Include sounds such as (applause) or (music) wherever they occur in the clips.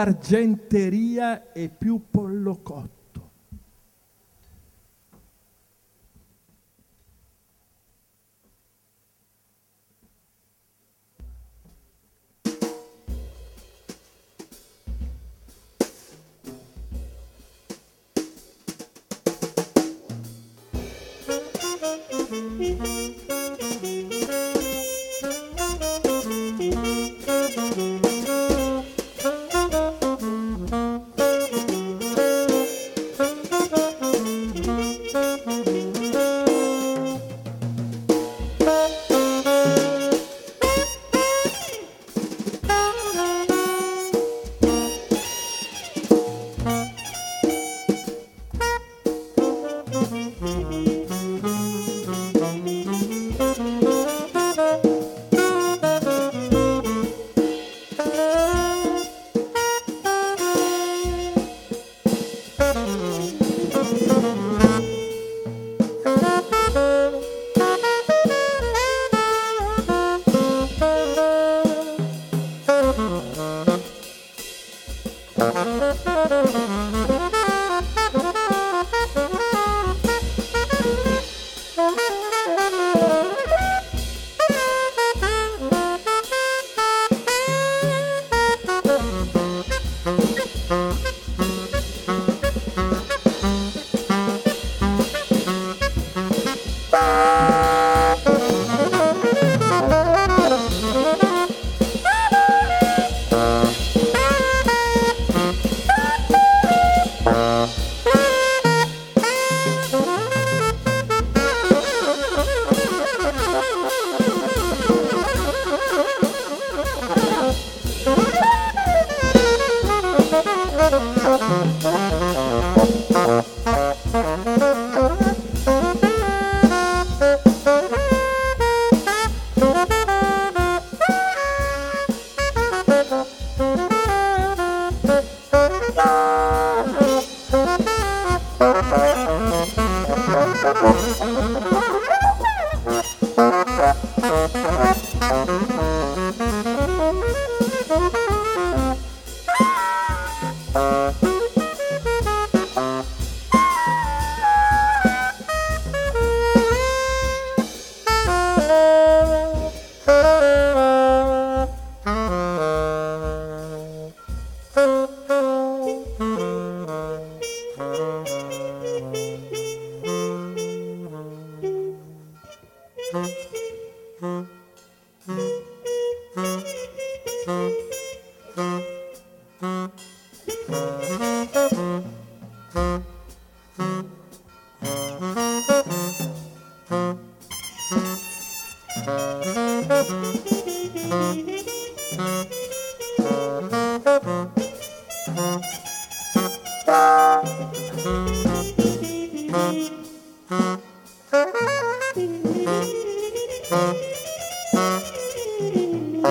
argenteria e più pollo cotto. Thank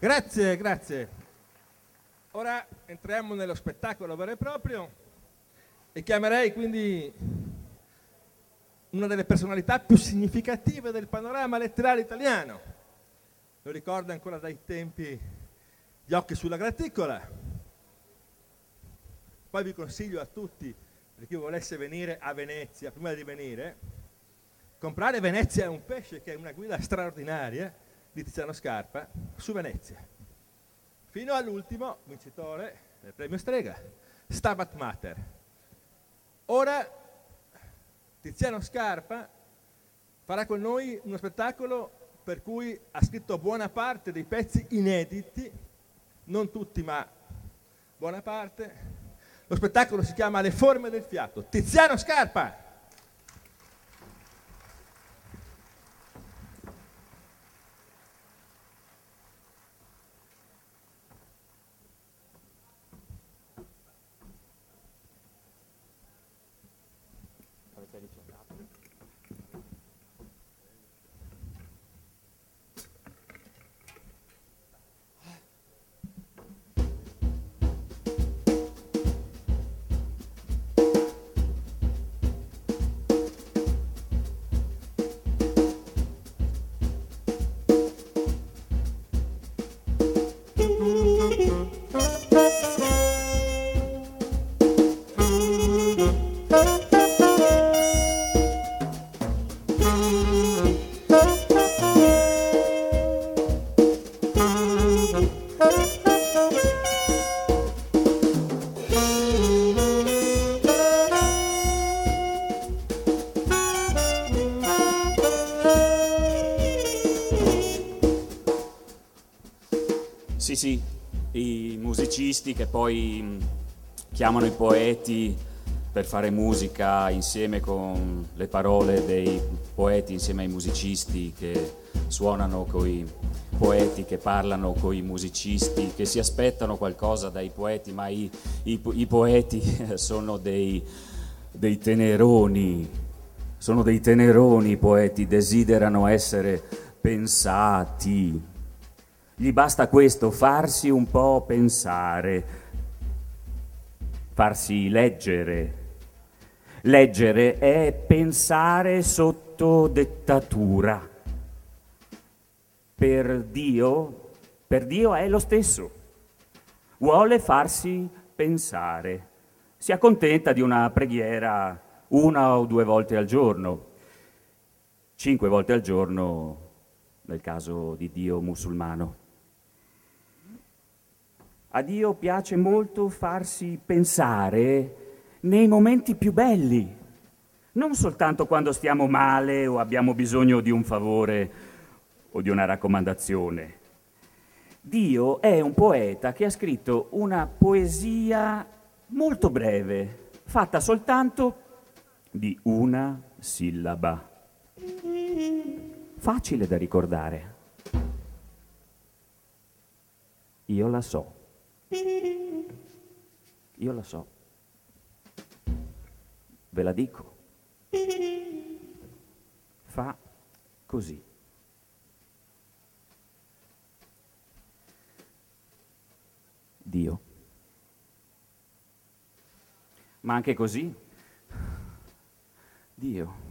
Grazie, grazie. Ora entriamo nello spettacolo vero e proprio e chiamerei quindi una delle personalità più significative del panorama letterario italiano. Lo ricordo ancora dai tempi di Occhi sulla graticola. Poi vi consiglio a tutti, per chi volesse venire a Venezia, prima di venire, comprare Venezia è un pesce che è una guida straordinaria di Tiziano Scarpa su Venezia. Fino all'ultimo vincitore del premio Strega, Stabat Mater. Ora Tiziano Scarpa farà con noi uno spettacolo per cui ha scritto buona parte dei pezzi inediti, non tutti ma buona parte. Lo spettacolo si chiama Le forme del fiato. Tiziano Scarpa! Sì, i musicisti che poi mh, chiamano i poeti per fare musica insieme con le parole dei poeti, insieme ai musicisti che suonano coi poeti, che parlano coi musicisti, che si aspettano qualcosa dai poeti, ma i, i- i poeti (laughs) sono dei, dei teneroni, sono dei teneroni i poeti, desiderano essere pensati. Gli basta questo, farsi un po' pensare, farsi leggere. Leggere è pensare sotto dettatura. Per Dio, per Dio è lo stesso. Vuole farsi pensare. Si accontenta di una preghiera una o due volte al giorno, cinque volte al giorno nel caso di Dio musulmano. A Dio piace molto farsi pensare nei momenti più belli, non soltanto quando stiamo male o abbiamo bisogno di un favore o di una raccomandazione. Dio è un poeta che ha scritto una poesia molto breve, fatta soltanto di una sillaba. Facile da ricordare. Io la so. Io la so. Ve la dico. Fa così. Dio. Ma anche così. Dio.